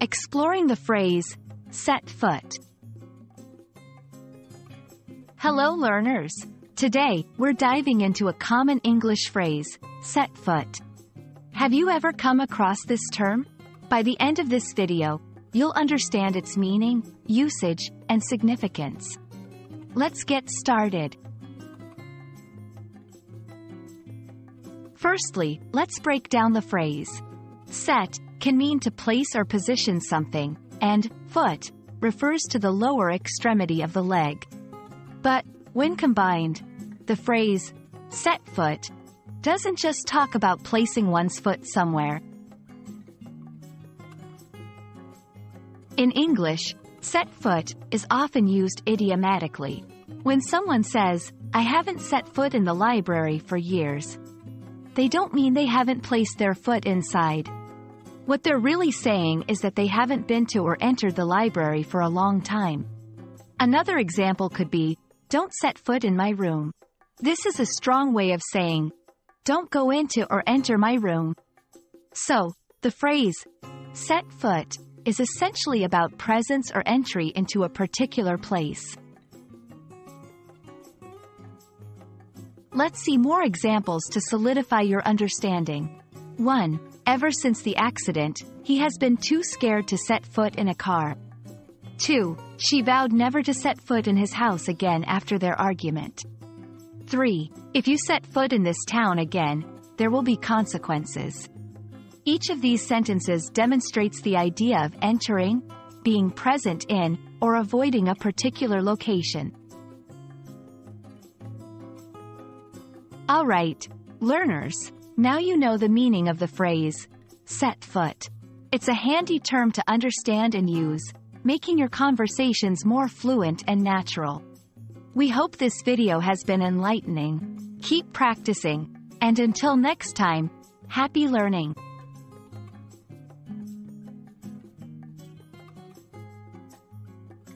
exploring the phrase, set foot. Hello learners! Today, we're diving into a common English phrase, set foot. Have you ever come across this term? By the end of this video, you'll understand its meaning, usage, and significance. Let's get started. Firstly, let's break down the phrase. Set can mean to place or position something, and foot refers to the lower extremity of the leg. But, when combined, the phrase set foot doesn't just talk about placing one's foot somewhere. In English, set foot is often used idiomatically. When someone says, I haven't set foot in the library for years, they don't mean they haven't placed their foot inside. What they're really saying is that they haven't been to or entered the library for a long time. Another example could be, don't set foot in my room. This is a strong way of saying, don't go into or enter my room. So, the phrase, set foot, is essentially about presence or entry into a particular place. Let's see more examples to solidify your understanding. 1. Ever since the accident, he has been too scared to set foot in a car. 2. She vowed never to set foot in his house again after their argument. 3. If you set foot in this town again, there will be consequences. Each of these sentences demonstrates the idea of entering, being present in, or avoiding a particular location. Alright, learners, now you know the meaning of the phrase, set foot. It's a handy term to understand and use, making your conversations more fluent and natural. We hope this video has been enlightening. Keep practicing, and until next time, happy learning!